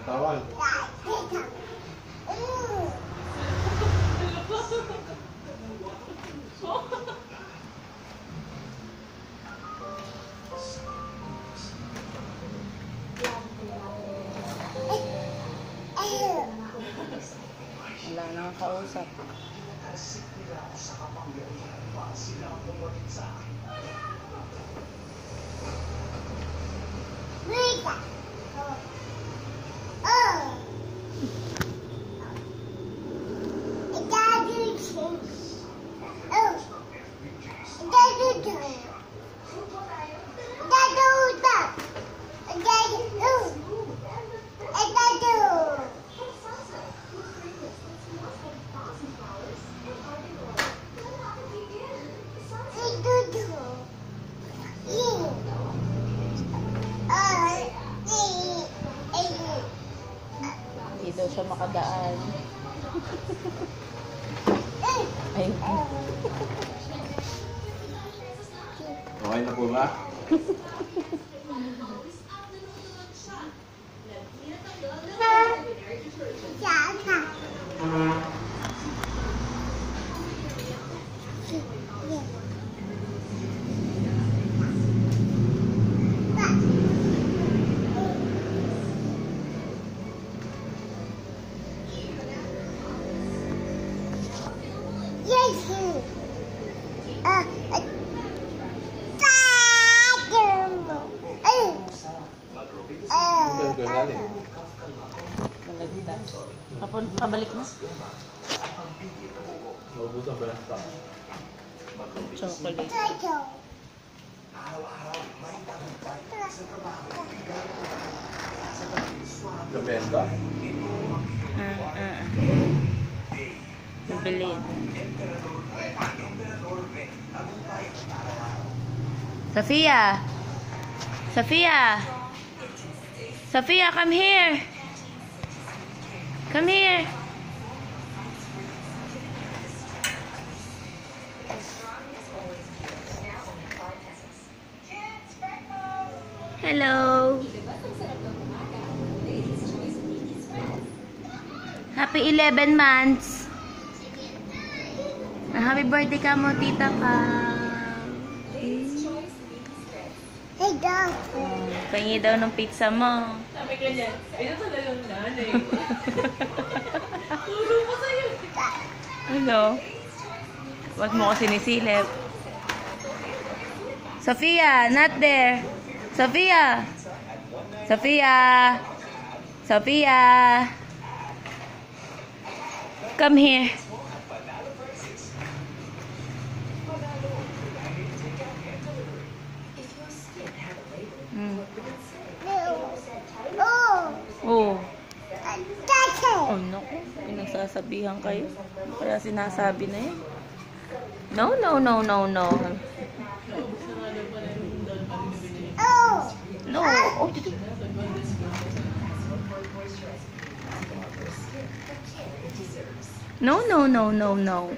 Natawan. Wala nang kausap. sa kapangyarihan para sila bumalik sa akin. Daw siya makadaan. Ay, Okay na po ba? Yes. Kapon, pabalik na. Mabubutan ba lang sa Chocolate. Tiger. Gabenda? Ah, ah. Nabili. Sophia! Sophia! Sophia, come here! Come here! Hello! Happy 11 months! Ah, Happy birthday ka mo, tita ka. Hey, dog. Pahingi daw ng pizza mo. Sabi ka niya, ito talagang nanay. Turo ko sa'yo. Ano? Huwag mo ko sinisilip. Sophia, not there. Sophia. Sophia. Sophia. Come here. Hmm. Oh. Oh. Tiger. Oh, naku. Pinagsasabihan kayo. Kaya sinasabi na yun. No, no, no, no, no. No. Oh, dito. No, no, no, no, no.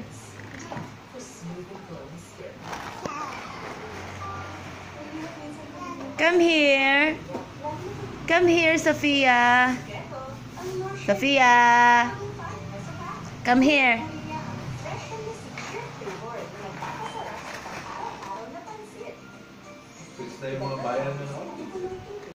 Come here. Come here, Sophia. Sophia. Come here. Yung mga bayan na no?